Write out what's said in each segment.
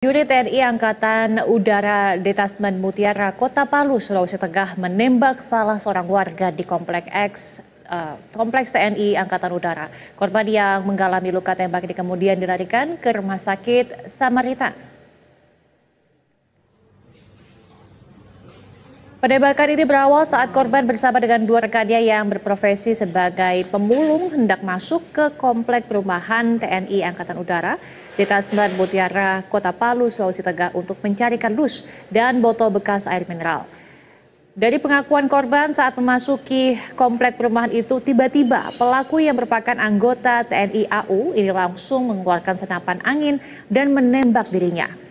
Unit TNI Angkatan Udara Detasmen Mutiara Kota Palu, Sulawesi Tengah menembak salah seorang warga di Komplek X uh, Kompleks TNI Angkatan Udara. Korban yang mengalami luka tembak ini kemudian dilarikan ke Rumah Sakit Samaritan. Penembakan ini berawal saat korban bersama dengan dua rekannya yang berprofesi sebagai pemulung hendak masuk ke komplek perumahan TNI Angkatan Udara di Tasman Mutiara, Kota Palu, Sulawesi Tengah untuk mencari kardus dan botol bekas air mineral. Dari pengakuan korban saat memasuki komplek perumahan itu, tiba-tiba pelaku yang merupakan anggota TNI AU ini langsung mengeluarkan senapan angin dan menembak dirinya.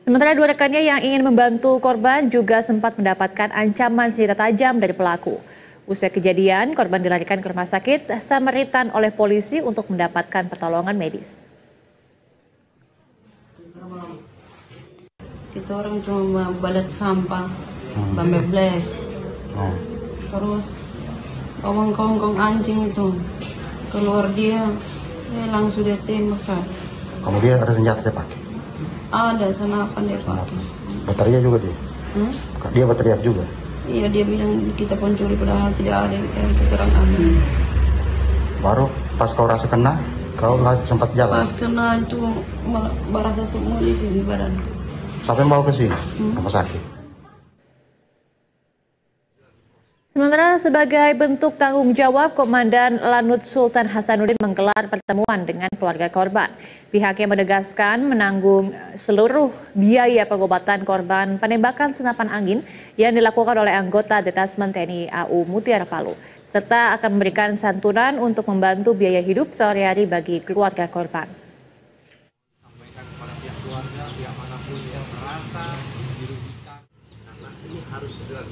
Sementara dua rekannya yang ingin membantu korban juga sempat mendapatkan ancaman senjata tajam dari pelaku. Usai kejadian, korban dilarikan ke rumah sakit Samaritan oleh polisi untuk mendapatkan pertolongan medis. Kita orang cuma balet sampah, hmm. bambeble. Oh. Terus kawan-kawan anjing itu keluar dia, dia langsung dia tembak saya. Kamu dia ada senjata dia pakai? Ada senapan dia pakai. Berteriak juga dia? Hmm? Dia berteriak juga? Iya dia bilang kita pencuri padahal tidak ada yang keterangan ada. Baru pas kau rasa kena, kau sempat jalan? Pas kena itu merasa semua di sini badan. Sampai bawa ke sini, hmm? rumah sakit? Sementara sebagai bentuk tanggung jawab, Komandan Lanut Sultan Hasanuddin menggelar pertemuan dengan keluarga korban. Pihaknya menegaskan menanggung seluruh biaya pengobatan korban penembakan senapan angin yang dilakukan oleh anggota Detasmen TNI AU Mutiara Palu, serta akan memberikan santunan untuk membantu biaya hidup sehari-hari bagi keluarga korban. Sampaikan kepada pihak keluarga, pihak mana pun yang merasa dirugikan, karena harus segera